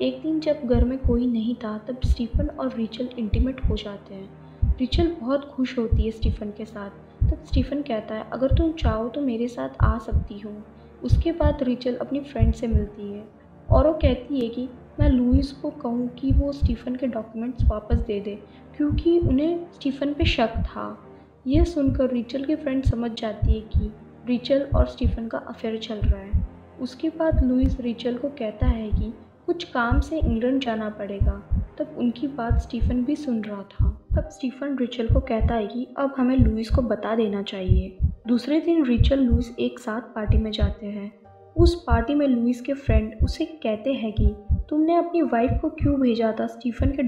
एक दिन जब घर में कोई नहीं था, तब स्टीफ़न और रिचल इंटीमेट हो जाते हैं। रिचल बहुत खुश होती है स्टीफ़न के साथ। तब स्टीफ़न कहता है, अगर तुम चाहो तो मेरे साथ आ सकती हो। उसके बाद रिचल अपनी फ्रेंड से मिलती है। और वो कहती है कि, मैं लुइस को कहूँ कि वो स्टीफ़न के डॉक्यूमेंट्स वापस दे दे, क्योंकि उन्हें स्टीफ़न पे शक था। यह सुनकर रिचल की फ्रेंड समझ जाती है कि रिचल और स्टीफ़न का अफेयर चल रहा है। उसके बाद लुइस रिचल को कहता है कि कुछ काम से इंग्लैंड जाना पड़ेगा। तब उनकी बात स्टीफ़न भी सुन रहा था। तब स्टीफ़न रिचल को कहता है कि अब हमें लुइस को बता देना चाहिए। दूसरे दिन रिचल लुइस एक साथ पार्टी में जाते हैं। उस पार्टी में लुइस के फ्रेंड उसे कहते हैं कि तुमने अपनी वाइफ को क्यों भेजा था? स्टीफ़न के